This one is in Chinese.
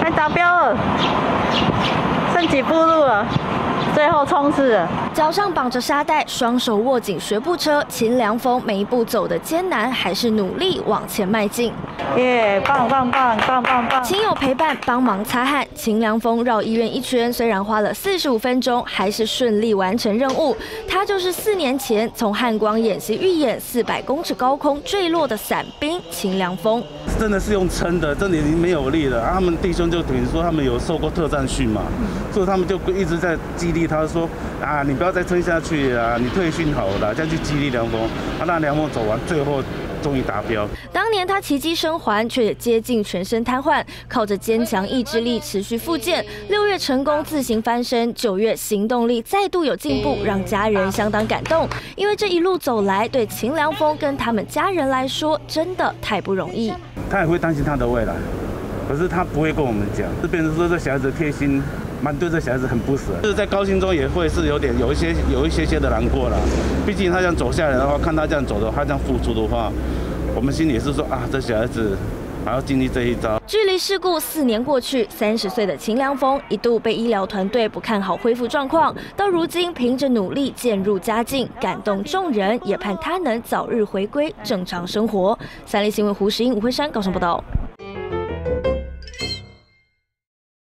快达标了，剩几步路了？最后冲刺了，脚上绑着沙袋，双手握紧学步车。秦良峰每一步走的艰难，还是努力往前迈进。耶，棒棒棒棒棒棒！亲友陪伴，帮忙擦汗。秦良峰绕医院一圈，虽然花了四十五分钟，还是顺利完成任务。他就是四年前从汉光演习预演四百公尺高空坠落的伞兵秦良峰。真的是用撑的，真的已经没有力了。他们弟兄就等于说他们有受过特战训嘛，所以他们就一直在激励他说：“啊，你不要再撑下去啊，你退训好了，这样去激励梁峰。”他让梁峰走完，最后终于达标。当年他奇迹生还，却也接近全身瘫痪，靠着坚强意志力持续复健。六月成功自行翻身，九月行动力再度有进步，让家人相当感动。因为这一路走来，对秦良峰跟他们家人来说，真的太不容易。他也会担心他的未来，可是他不会跟我们讲，这变成说这小孩子贴心，蛮对这小孩子很不舍。就是在高兴中也会是有点有一些有一些些的难过了，毕竟他这样走下来的话，看他这样走的，话这样付出的话，我们心里是说啊，这小孩子。还要经历这一招。距离事故四年过去，三十岁的秦良峰一度被医疗团队不看好恢复状况，到如今凭着努力渐入佳境，感动众人，也盼他能早日回归正常生活。三立新闻胡石英、吴慧山高雄报道。